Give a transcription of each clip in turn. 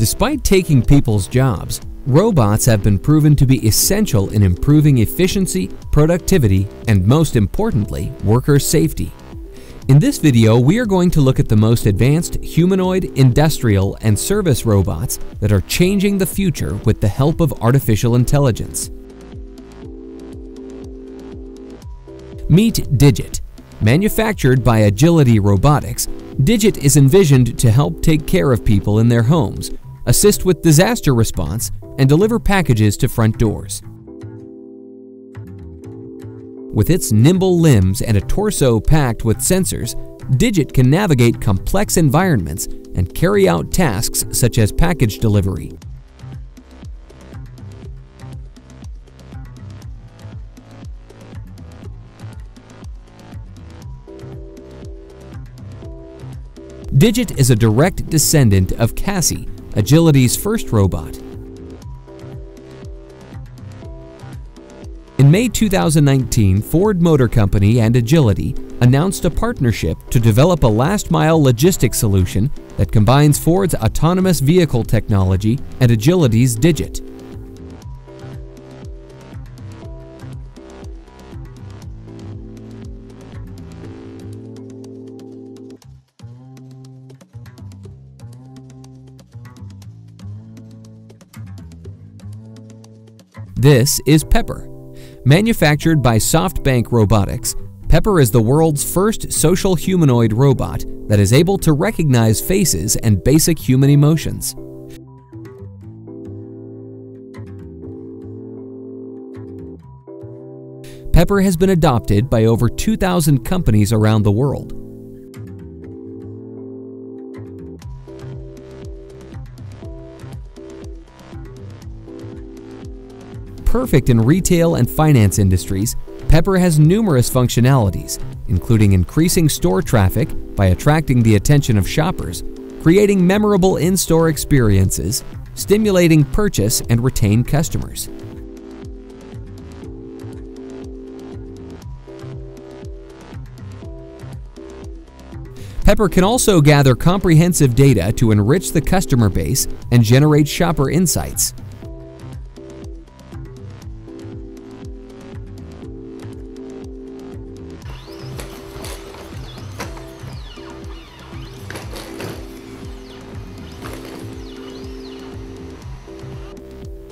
Despite taking people's jobs, robots have been proven to be essential in improving efficiency, productivity, and most importantly, worker safety. In this video, we are going to look at the most advanced humanoid, industrial, and service robots that are changing the future with the help of artificial intelligence. Meet Digit. Manufactured by Agility Robotics, Digit is envisioned to help take care of people in their homes assist with disaster response, and deliver packages to front doors. With its nimble limbs and a torso packed with sensors, Digit can navigate complex environments and carry out tasks such as package delivery. Digit is a direct descendant of Cassie, Agility's first robot. In May 2019, Ford Motor Company and Agility announced a partnership to develop a last-mile logistics solution that combines Ford's autonomous vehicle technology and Agility's Digit. This is Pepper. Manufactured by SoftBank Robotics, Pepper is the world's first social humanoid robot that is able to recognize faces and basic human emotions. Pepper has been adopted by over 2,000 companies around the world. Perfect in retail and finance industries, Pepper has numerous functionalities, including increasing store traffic by attracting the attention of shoppers, creating memorable in-store experiences, stimulating purchase and retain customers. Pepper can also gather comprehensive data to enrich the customer base and generate shopper insights.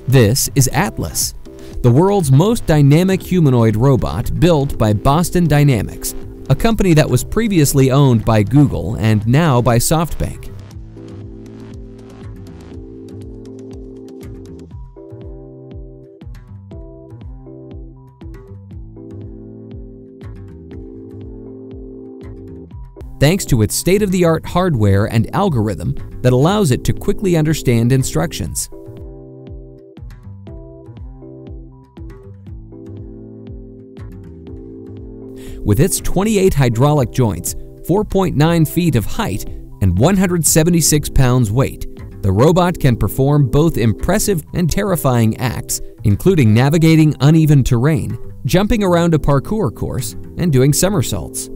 This is Atlas, the world's most dynamic humanoid robot built by Boston Dynamics, a company that was previously owned by Google and now by SoftBank. thanks to its state-of-the-art hardware and algorithm that allows it to quickly understand instructions. With its 28 hydraulic joints, 4.9 feet of height, and 176 pounds weight, the robot can perform both impressive and terrifying acts, including navigating uneven terrain, jumping around a parkour course, and doing somersaults.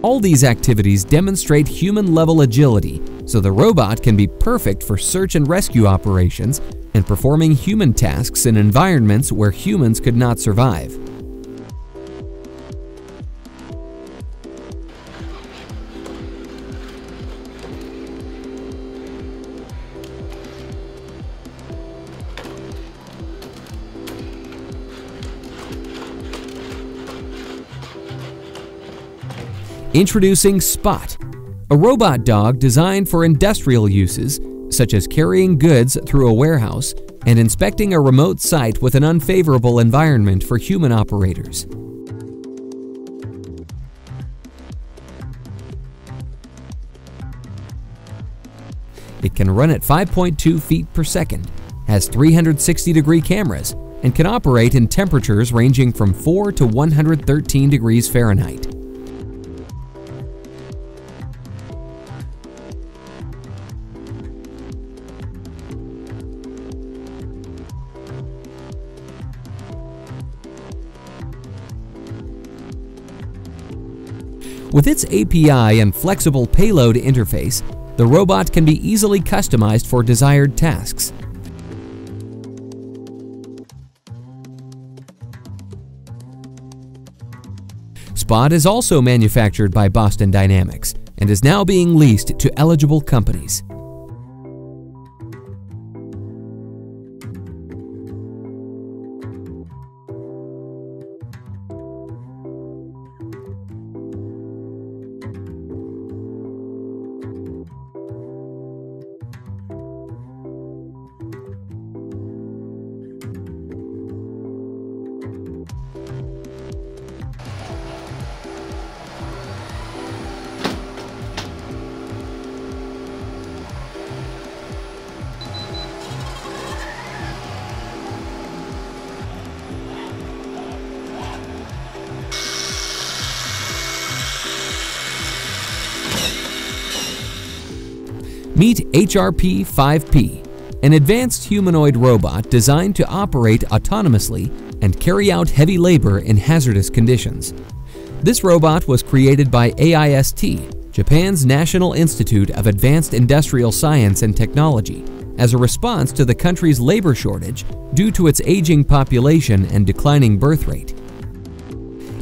All these activities demonstrate human-level agility, so the robot can be perfect for search and rescue operations and performing human tasks in environments where humans could not survive. Introducing Spot, a robot dog designed for industrial uses, such as carrying goods through a warehouse and inspecting a remote site with an unfavorable environment for human operators. It can run at 5.2 feet per second, has 360 degree cameras, and can operate in temperatures ranging from 4 to 113 degrees Fahrenheit. With its API and flexible payload interface, the robot can be easily customized for desired tasks. Spot is also manufactured by Boston Dynamics and is now being leased to eligible companies. Meet HRP-5P, an advanced humanoid robot designed to operate autonomously and carry out heavy labor in hazardous conditions. This robot was created by AIST, Japan's National Institute of Advanced Industrial Science and Technology, as a response to the country's labor shortage due to its aging population and declining birth rate.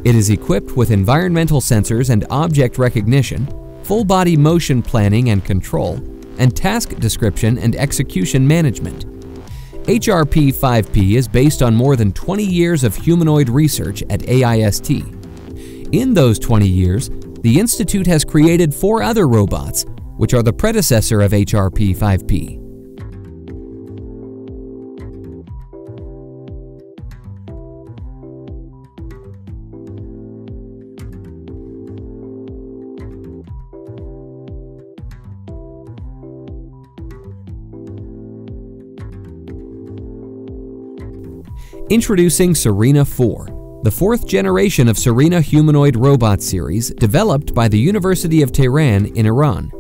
It is equipped with environmental sensors and object recognition, full-body motion planning and control, and task description and execution management. HRP-5P is based on more than 20 years of humanoid research at AIST. In those 20 years, the Institute has created four other robots, which are the predecessor of HRP-5P. Introducing Surena 4, the fourth generation of Surena humanoid robot series developed by the University of Tehran in Iran.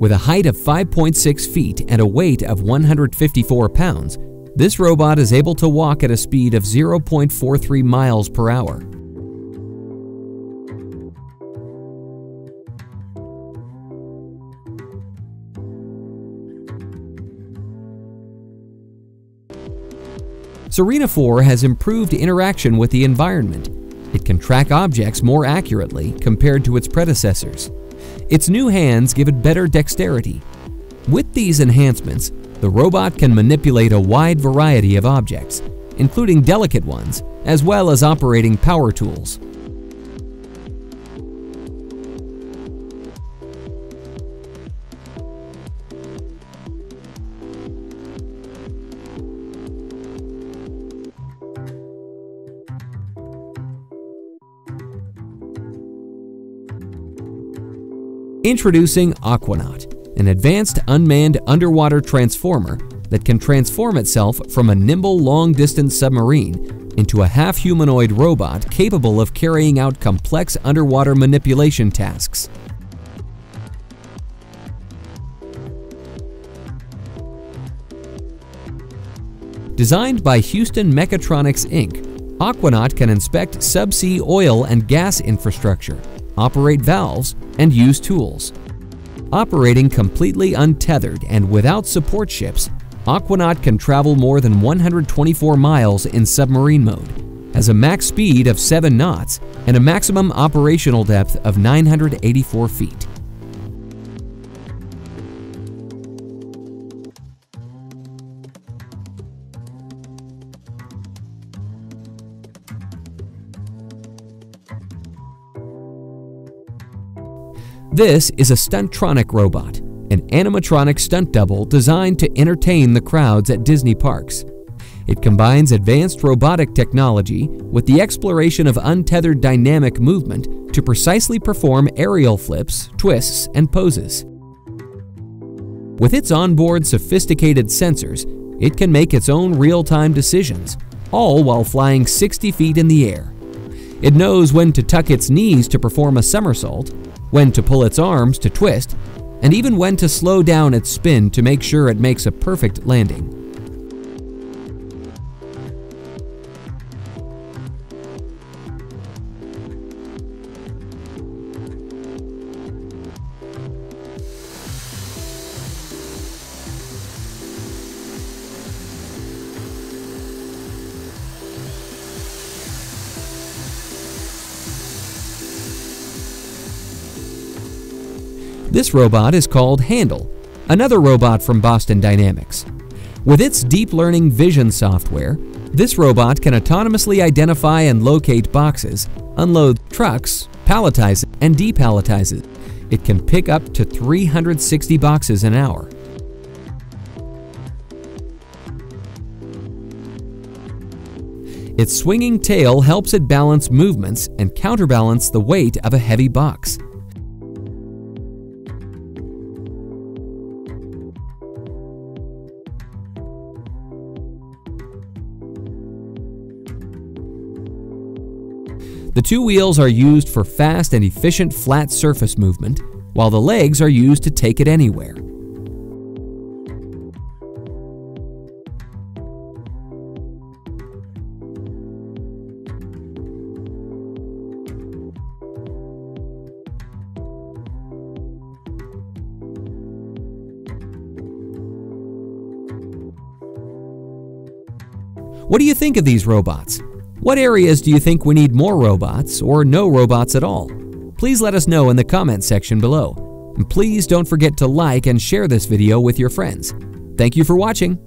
With a height of 5.6 feet and a weight of 154 pounds, this robot is able to walk at a speed of 0.43 miles per hour. Surena 4 has improved interaction with the environment. It can track objects more accurately compared to its predecessors. Its new hands give it better dexterity. With these enhancements, the robot can manipulate a wide variety of objects, including delicate ones, as well as operating power tools. Introducing Aquanaut, an advanced unmanned underwater transformer that can transform itself from a nimble long-distance submarine into a half-humanoid robot capable of carrying out complex underwater manipulation tasks. Designed by Houston Mechatronics Inc., Aquanaut can inspect subsea oil and gas infrastructure, operate valves, and use tools. Operating completely untethered and without support ships, Aquanaut can travel more than 124 miles in submarine mode, has a max speed of 7 knots, and a maximum operational depth of 984 feet. This is a Stuntronic robot, an animatronic stunt double designed to entertain the crowds at Disney parks. It combines advanced robotic technology with the exploration of untethered dynamic movement to precisely perform aerial flips, twists, and poses. With its onboard sophisticated sensors, it can make its own real-time decisions, all while flying 60 feet in the air. It knows when to tuck its knees to perform a somersault when to pull its arms to twist, and even when to slow down its spin to make sure it makes a perfect landing. This robot is called Handle, another robot from Boston Dynamics. With its deep learning vision software, this robot can autonomously identify and locate boxes, unload trucks, palletize and depalletize it. It can pick up to 360 boxes an hour. Its swinging tail helps it balance movements and counterbalance the weight of a heavy box. The two wheels are used for fast and efficient flat surface movement, while the legs are used to take it anywhere. What do you think of these robots? What areas do you think we need more robots or no robots at all? Please let us know in the comment section below. And please don't forget to like and share this video with your friends. Thank you for watching.